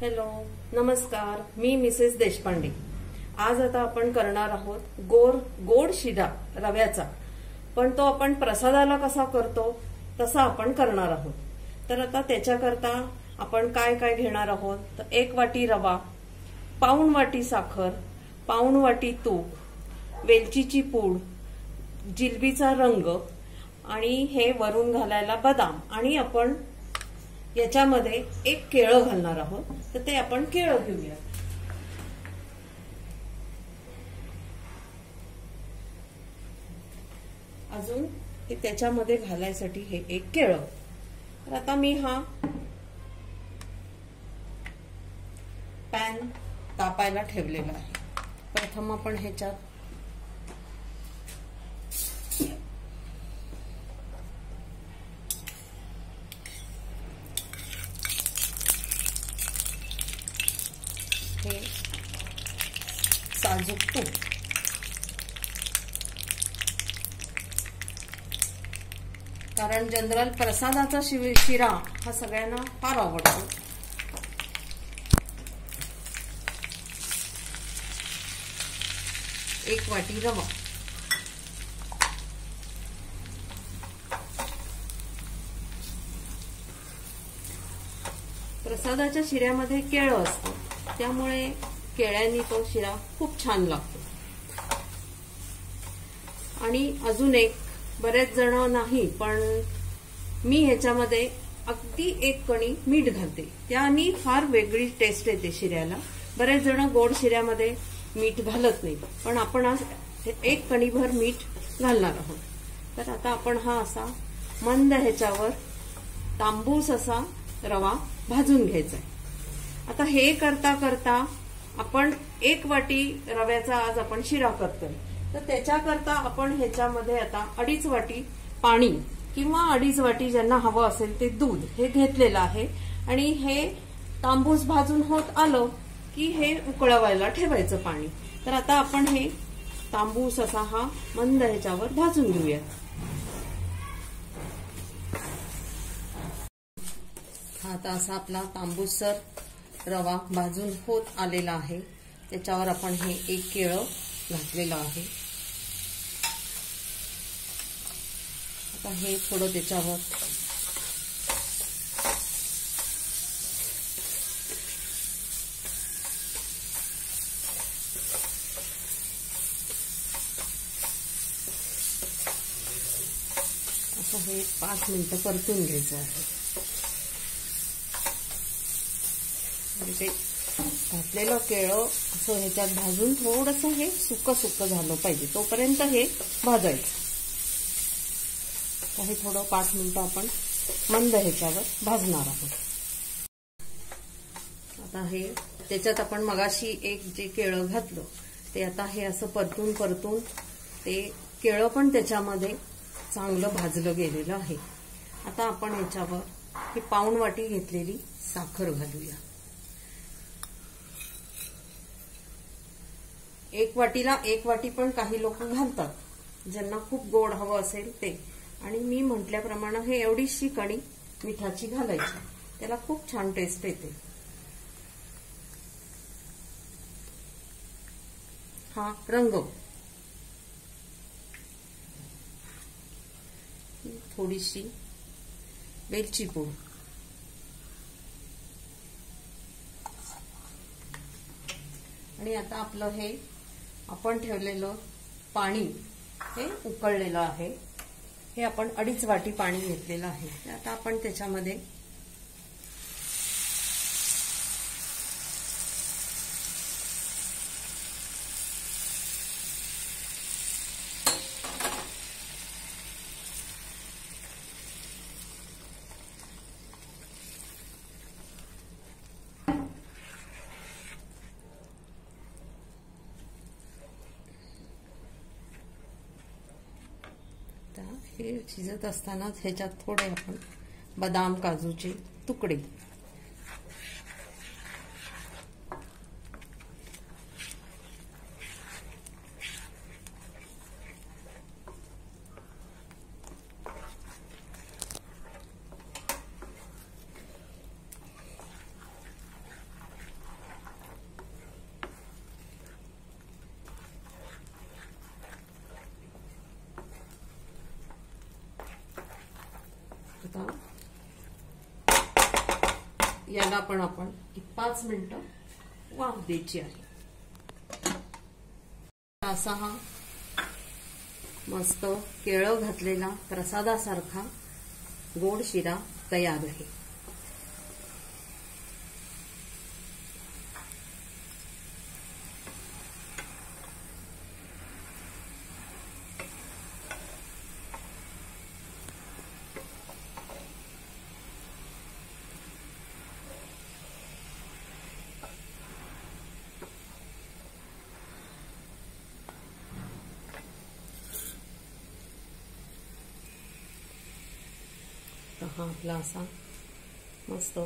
Hello नमस्कार मी Mrs Deshpande. आज आता आपण करणार आहोत गोर गोड शिरा रव्याचा. पण तो आपण प्रसादाला कसा करतो तसा आपण करणार आहोत. तर आता त्याच्याकरता आपण काय काय घेणार आहोत? तर एक वाटी रवा पाऊण वाटी साखर पाऊण वाटी तूप वेलचीची पूड जिलबीचा रंग आणि हे वरून घालायला बदाम. आणि आपण याच्यामध्ये एक केळं घालणार आहोत. तर ते आपण केळं घेऊया. अजून हे त्याच्यामध्ये घालायसाठी हे एक केळं. तर आता मी हा पॅन तापायला ठेवलेला आहे. प्रथम आपण ह्याच्यात हे साजूक तूप कारण जनरल प्रसादाचा शिव- शिरा हा सगळ्यांना फार आवडतो एक वाटी रवा प्रसादाच्या शिऱ्यामध्ये केळं असतं त्यामुळे केळ्यांनी तो शिरा खूप छान लागतो. आणि अजून एक बरेच जण नाही पण मी ह्याच्यामध्ये अगदी एक कणी मीठ घालते. त्यानी फार वेगळी टेस्ट येते शिऱ्याला. बरेच जण गोड शिऱ्यामध्ये मीठ घालत नाही. पण आपण आज एक कणीभर मीठ घालणार आहोत. तर आता आपण हा असा मंद ह्याच्यावर तांबूस असा रवा भाजून घ्यायचा आहे आता हे करता करता आपण एक वाटी रव्याचा आज आपण शिरा करतोय. तर त्याच्याकरता आपण ह्याच्यामध्ये आता अडीच वाटी पाणी किंवा अडीच वाटी ज्यांना हवं असेल ते दूध हे घेतलेलं आहे. आणि हे तांबूस भाजून होत आलं की हे उकळवायला ठेवायचं पाणी. तर आता आपण हे तांबूस असा हा मंद ह्याच्यावर भाजून घेऊयात हा आता असा आपला तांबूसर रवा भाजून होत आलेला आहे. त्याच्यावर आपण हे एक केळं घातलेलं आहे. आता हे थोडं त्याच्यावर असं हे पाच मिनिटं परतून घ्यायचं आहे. म्हणजे घातलेलं केळं असं ह्याच्यात भाजून थोडस हे सुक सुक झालं पाहिजे. तोपर्यंत हे भाजायचं. हे थोडं पाच मिनिटं आपण मंद ह्याच्यावर भाजणार आहोत. आता हे त्याच्यात आपण मगाशी एक जे केळं घातलं ते आता हे असं परतून परतून ते केळं पण त्याच्यामध्ये चांगलं भाजलं गेलेलं आहे. आता आपण याच्यावर ही पाऊण वाटी घेतलेली साखर घालूया. एक वाटीला एक वाटी पण काही लोक घालतात. ज्यांना खूप गोड हवं असेल ते. आणि मी म्हटल्याप्रमाणे हे एवढीशी कणी मिठाची घालायची. त्याला खूप छान टेस्ट येते. हा रंग. थोडीशी वेलची पूड. आणि आता आपलं हे आपण ठेवलेलं पाणी हे उकळलेलं आहे. हे आपण अडीच वाटी पाणी घेतलेलं आहे. आता आपण त्याच्यामध्ये हे शिजत असतानाच ह्याच्यात थोडे आपण बदाम काजूचे तुकडे शकता याला पण आपण पाच मिनिटं वाफ द्यायची आहे. असा हा मस्त केळं घातलेला प्रसादासारखा गोड शिरा तयार आहे. तर हा आपला असा मस्त